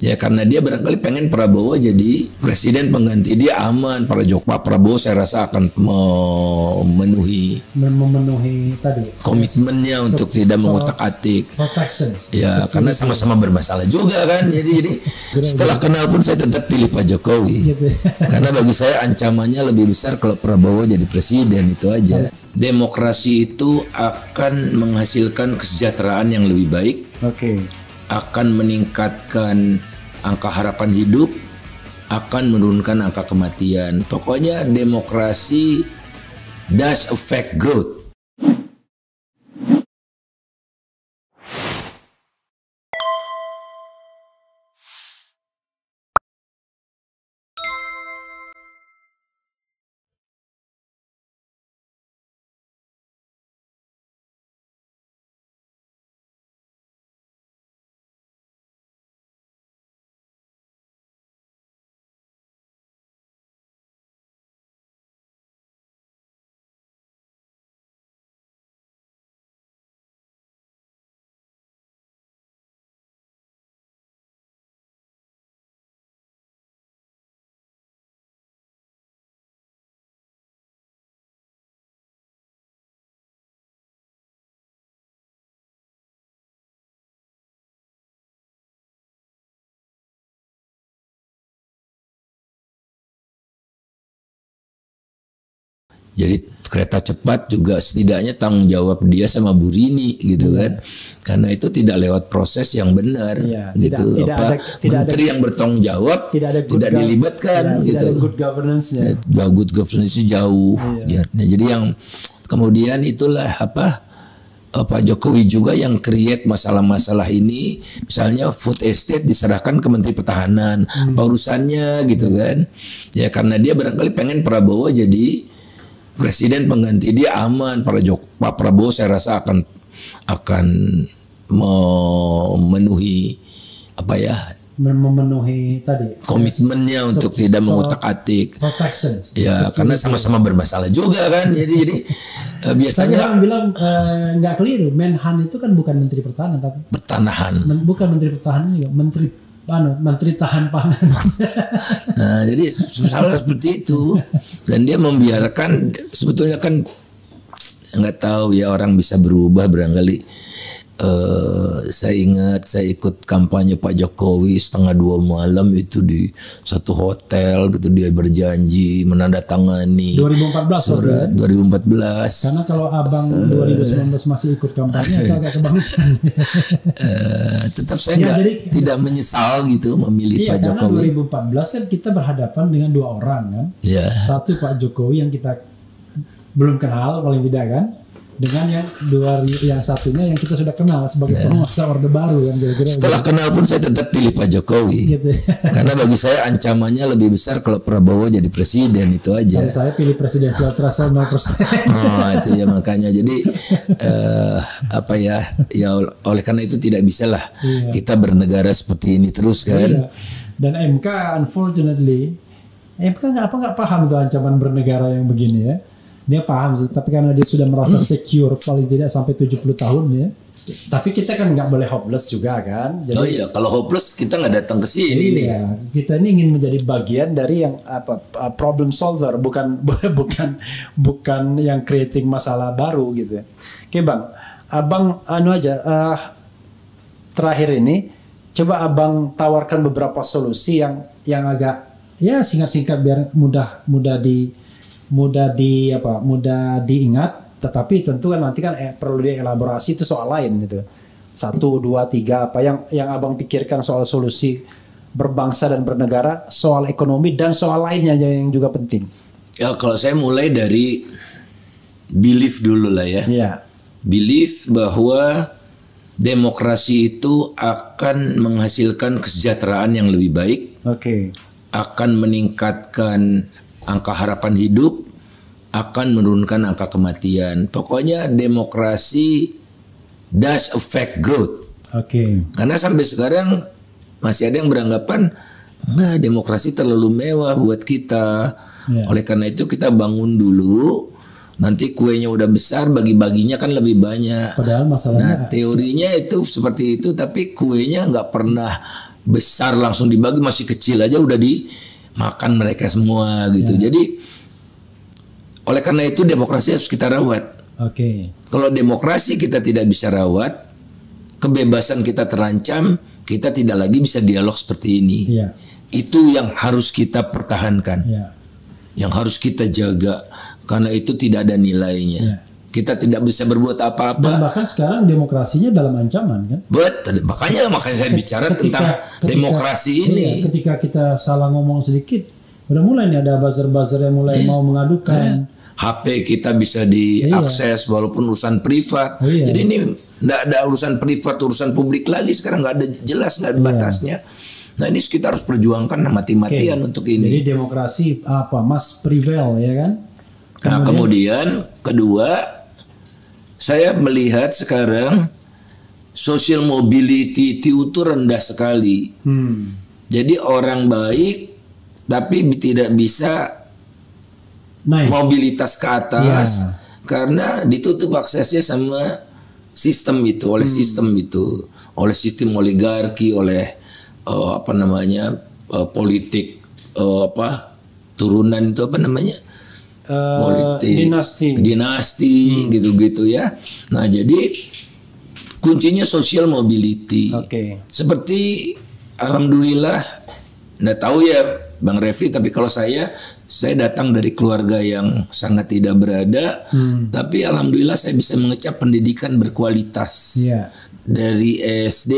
Ya karena dia barangkali pengen Prabowo jadi presiden pengganti dia aman. Para Jok Pak Prabowo saya rasa akan memenuhi memenuhi tadi komitmennya untuk tidak so, mengutak-atik. Protection. Ya karena sama-sama bermasalah juga kan. Jadi jadi setelah kenal pun saya tetap pilih Pak Jokowi. Gitu. karena bagi saya ancamannya lebih besar kalau Prabowo jadi presiden itu aja. Demokrasi itu akan menghasilkan kesejahteraan yang lebih baik. Oke. Okay. Akan meningkatkan angka harapan hidup akan menurunkan angka kematian. Pokoknya demokrasi does affect growth. Jadi kereta cepat juga setidaknya tanggung jawab dia sama Bu Rini gitu ya. kan. Karena itu tidak lewat proses yang benar ya, gitu. Tidak, Apa tidak menteri ada, yang bertanggung jawab tidak, ada tidak dilibatkan ya, gitu. Tidak ada good governance-nya. Ya, good governance jauh. Ya. Ya. jadi yang kemudian itulah apa Pak Jokowi juga yang create masalah-masalah ini misalnya food estate diserahkan ke Menteri Pertahanan hmm. apa urusannya gitu kan ya karena dia barangkali pengen Prabowo jadi presiden pengganti dia aman. Para Jok Pak Prabowo saya rasa akan akan memenuhi apa ya memenuhi tadi komitmennya so, untuk tidak mengutak-atik ya karena sama-sama bermasalah juga kan. Jadi jadi uh, biasanya orang bilang uh, nggak keliru. Menhan itu kan bukan menteri pertahanan tapi pertanahan. men, bukan menteri pertahanan juga menteri anu, menteri tahan pangan. nah, jadi salah seperti itu dan dia membiarkan sebetulnya kan nggak tahu ya orang bisa berubah barangkali Uh, saya ingat saya ikut kampanye Pak Jokowi setengah dua malam itu di satu hotel gitu. Dia berjanji menandatangani 2014 surat ya? 2014 karena kalau abang uh, 2019 masih ikut kampanye uh, agak uh, tetap saya ya, jadi, tidak menyesal gitu memilih iya, Pak Jokowi. 2014 kan kita berhadapan dengan dua orang kan. Yeah. satu Pak Jokowi yang kita belum kenal paling tidak kan dengan yang dua yang satunya yang kita sudah kenal sebagai ya. penguasa orde baru yang kira-kira setelah kenal pun saya tetap pilih Pak Jokowi gitu. karena bagi saya ancamannya lebih besar kalau Prabowo jadi presiden itu aja Kalau saya pilih presiden threshold 0% oh itu ya makanya jadi uh, apa ya ya oleh karena itu tidak bisa lah iya. kita bernegara seperti ini terus kan iya. dan MK unfortunately MK nggak apa nggak paham tuh ancaman bernegara yang begini ya dia paham sih tapi karena dia sudah merasa secure paling tidak sampai 70 tahun ya. Tapi kita kan nggak boleh hopeless juga kan Jadi, oh iya kalau hopeless kita nggak datang ke sini iya, nih. kita ini ingin menjadi bagian dari yang apa problem solver bukan bukan bukan yang creating masalah baru gitu ya. Oke bang. Abang anu aja uh, terakhir ini coba abang tawarkan beberapa solusi yang yang agak ya singkat-singkat biar mudah mudah di mudah di apa mudah diingat tetapi tentu kan nanti kan eh, perlu dielaborasi itu soal lain gitu satu dua tiga apa yang yang abang pikirkan soal solusi berbangsa dan bernegara soal ekonomi dan soal lainnya yang juga penting ya kalau saya mulai dari belief dulu lah ya ya. belief bahwa demokrasi itu akan menghasilkan kesejahteraan yang lebih baik oke okay. akan meningkatkan angka harapan hidup akan menurunkan angka kematian. Pokoknya demokrasi does affect growth. Oke. Okay. Karena sampai sekarang masih ada yang beranggapan nah demokrasi terlalu mewah buat kita. Yeah. Oleh karena itu kita bangun dulu nanti kuenya udah besar bagi-baginya kan lebih banyak. Padahal masalahnya Nah, teorinya itu seperti itu tapi kuenya nggak pernah besar langsung dibagi masih kecil aja udah dimakan mereka semua gitu. Jadi oleh karena itu demokrasi harus kita rawat. Oke. Kalau demokrasi kita tidak bisa rawat, kebebasan kita terancam, kita tidak lagi bisa dialog seperti ini. Iya. Itu yang harus kita pertahankan, Iya. yang harus kita jaga karena itu tidak ada nilainya. Iya. Kita tidak bisa berbuat Dan apa-apa. bahkan sekarang demokrasinya dalam ancaman kan? Betul, makanya makanya saya bicara tentang demokrasi ini. iya, ketika kita salah ngomong sedikit, udah mulai nih ada buzzer-buzzer yang mulai mau mengadukan. HP kita bisa diakses walaupun urusan privat. Iya. Jadi ini nggak ada urusan privat, urusan publik lagi sekarang nggak ada jelas nggak ada batasnya. Nah ini kita harus perjuangkan mati-matian untuk ini. Jadi demokrasi apa? Must prevail ya kan? Nah kemudian kedua, saya melihat sekarang social mobility itu rendah sekali. Hmm. Jadi orang baik tapi tidak bisa Naik. mobilitas ke atas Iya. karena ditutup aksesnya sama sistem itu oleh Hmm. sistem itu oleh sistem oligarki oleh eh, apa namanya eh, politik eh, apa turunan itu apa namanya Eh, politik dinasti. Hmm. dinasti gitu-gitu ya nah jadi kuncinya social mobility Oke. seperti alhamdulillah nggak tahu ya Bang Refli tapi kalau saya saya datang dari keluarga yang sangat tidak berada Hmm. tapi alhamdulillah saya bisa mengecap pendidikan berkualitas Iya. dari SD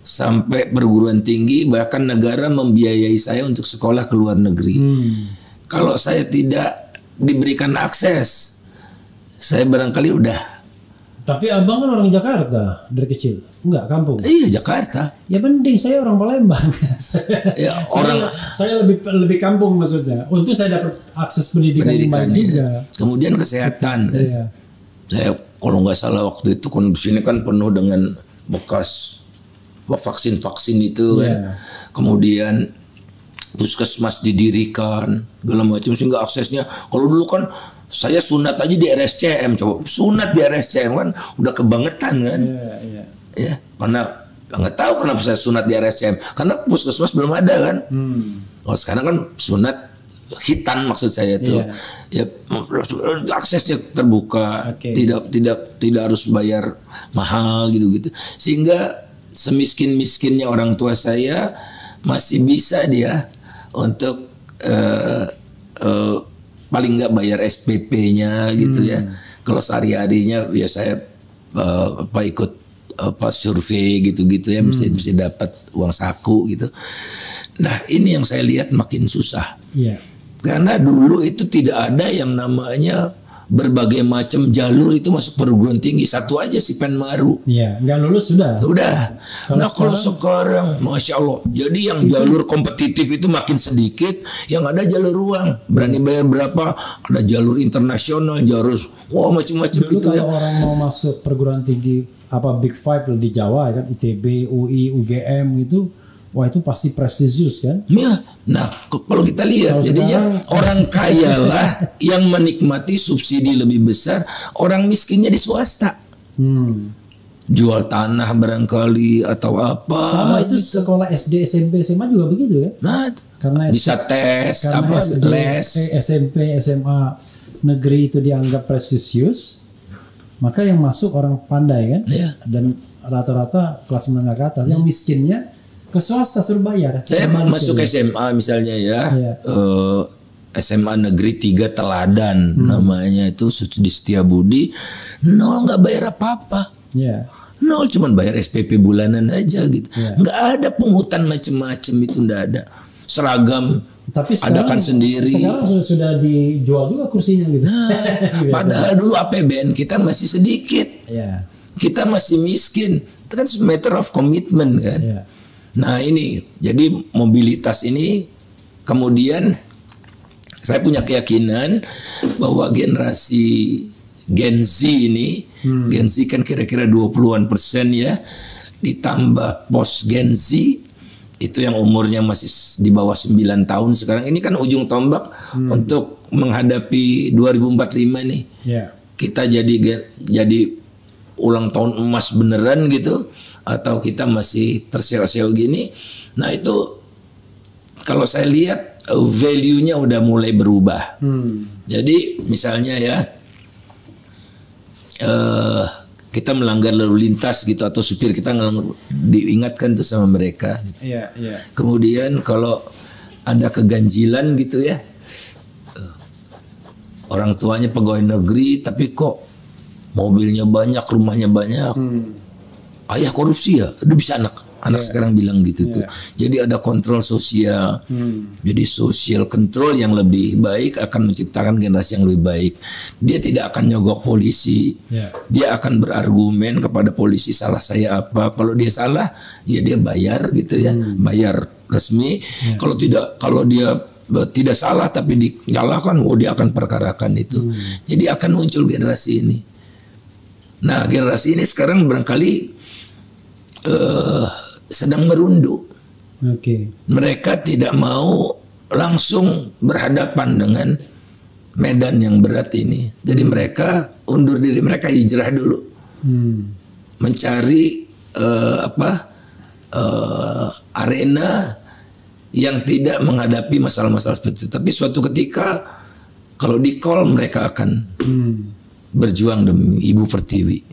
sampai perguruan tinggi bahkan negara membiayai saya untuk sekolah ke luar negeri. Hmm. Kalau saya tidak diberikan akses saya barangkali udah Tapi abang kan orang Jakarta dari kecil, enggak kampung. iya Jakarta. Ya penting saya orang Palembang. Ya, orang saya lebih lebih kampung maksudnya. Untuk saya dapat akses pendidikan, yang pendidikan baik ya. juga. Kemudian kesehatan kan. Iya. Saya kalau nggak salah waktu itu kan di sini kan penuh dengan bekas vaksin-vaksin itu kan. Iya. Kemudian puskesmas didirikan segala macam sehingga aksesnya kalau dulu kan saya sunat aja di RSCM coba sunat di RSCM kan udah kebangetan kan Iya, iya. ya karena nggak tahu kenapa saya sunat di RSCM karena puskesmas belum ada kan Hmm. kalau sekarang kan sunat hitan maksud saya itu Iya. ya aksesnya terbuka Oke. tidak tidak tidak harus bayar mahal gitu gitu sehingga semiskin miskinnya orang tua saya masih bisa dia untuk eh, eh, paling nggak bayar SPP-nya gitu ya Hmm. kalau sehari-harinya ya saya eh, apa ikut apa survei gitu-gitu ya mesti Hmm. mesti dapat uang saku gitu. Nah ini yang saya lihat makin susah Iya. karena dulu itu tidak ada yang namanya berbagai macam jalur itu masuk perguruan tinggi satu aja si Penmaru. Iya, nggak lulus sudah. Udah. nah kalau sekarang, masya Allah, jadi yang jalur kompetitif itu makin sedikit, yang ada jalur uang, berani bayar berapa? Ada jalur internasional, jalur, wah macam-macam itu ya. kalau orang mau masuk perguruan tinggi apa Big Five di Jawa ya kan ITB, UI, UGM gitu, wah itu pasti prestisius kan? Ya, nah kalau kita lihat, Kalau jadinya sekarang- orang kaya lah yang menikmati subsidi lebih besar, orang miskinnya di swasta. Hmm. Jual tanah barangkali atau apa. Sama itu sekolah SD, SMP, SMA juga begitu kan? Nah, Karena bisa tes, karena apa, SD, les. eh, SMP, SMA negeri itu dianggap prestisius, maka yang masuk orang pandai kan? Iya. Dan rata-rata kelas menengah ke atas, yang miskinnya ke swasta suruh bayar. Saya masuk ya. SMA misalnya ya, Iya. eh, SMA Negeri 3 Teladan Hmm. namanya itu di Setiabudi, nol nggak bayar apa-apa. Iya. Nol cuman bayar SPP bulanan aja gitu. Iya. Nggak ada pungutan macem-macem itu nggak ada. Seragam Tapi sekarang, adakan sendiri. sekarang sudah, sudah dijual juga kursinya gitu. Biasa. Padahal dulu APBN kita masih sedikit. Iya. Kita masih miskin. Itu kan matter of commitment kan. Iya. Nah ini, jadi mobilitas ini kemudian saya punya keyakinan bahwa generasi Gen Z ini, Gen Z kan kira-kira 20-an persen ya, ditambah post Gen Z itu yang umurnya masih di bawah 9 tahun sekarang. Ini kan ujung tombak untuk menghadapi 2045 nih. Iya. kita jadi jadi ulang tahun emas beneran gitu atau kita masih terseok-seok gini. Nah itu kalau saya lihat uh, value-nya udah mulai berubah. Jadi misalnya ya eh kita melanggar lalu lintas gitu atau supir kita ngelanggar, diingatkan tuh sama mereka. Iya, iya. Kemudian kalau ada keganjilan gitu ya, eh, orang tuanya pegawai negeri tapi kok mobilnya banyak, rumahnya banyak, ayah korupsi ya, itu bisa anak anak sekarang bilang gitu tuh. Jadi ada kontrol sosial, jadi social control yang lebih baik akan menciptakan generasi yang lebih baik. Dia tidak akan nyogok polisi, Ya. dia akan berargumen kepada polisi salah saya apa. Kalau dia salah, ya dia bayar gitu ya, bayar resmi. Kalau tidak, kalau dia eh, tidak salah tapi dinyalakan, oh dia akan perkarakan itu. Jadi akan muncul generasi ini. Nah generasi ini sekarang barangkali eh, sedang merunduk. Oke. Mereka tidak mau langsung berhadapan dengan medan yang berat ini. Jadi mereka undur diri, mereka hijrah dulu Hmm. mencari eh, apa eh, arena yang tidak menghadapi masalah-masalah seperti itu. Tapi suatu ketika kalau di call mereka akan Hmm. Berjuang demi Ibu Pertiwi.